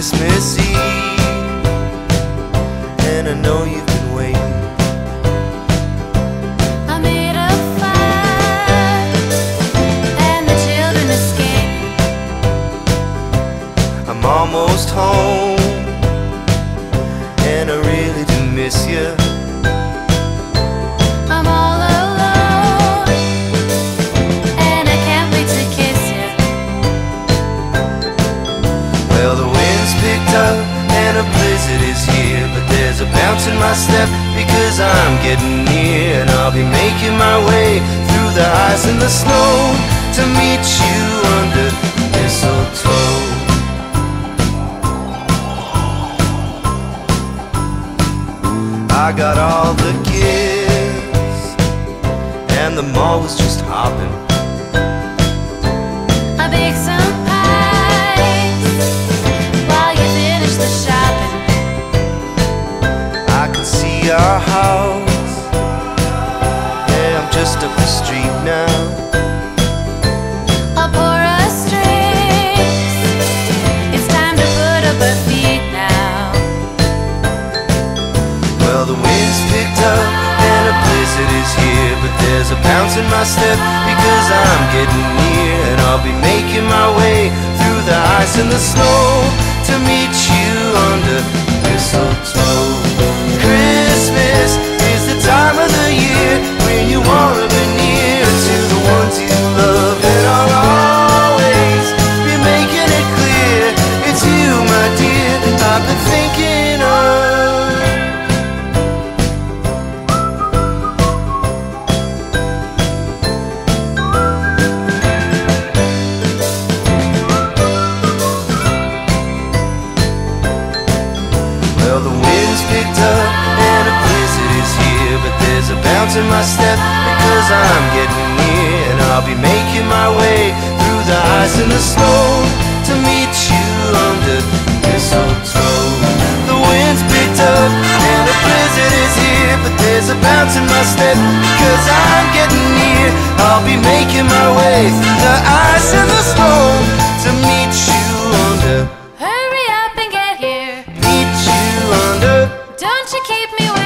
Christmas Eve, and I know you've been waiting. I made a fire and the children escaped. I'm almost home, and I really do miss you. Wind's and a blizzard is here, but there's a bounce in my step because I'm getting near, and I'll be making my way through the ice and the snow to meet you under mistletoe. I got all the gifts, and the mall was just hopping. I baked some our house. Yeah, I'm just up the street now. I'll pour us drinks. It's time to put up our feet now. Well, the wind's picked up and a blizzard is here, but there's a bounce in my step because I'm getting near, and I'll be making my way through the ice and the snow watching my step because I'm getting near and I'll be making my way through the ice and the snow to meet you under this old mistletoe. The wind's picked up and a blizzard is here, but there's a bounce in my step because I'm getting near. I'll be making my way through the ice and the snow to meet you under. Hurry up and get here. Meet you under. Don't you keep me waiting.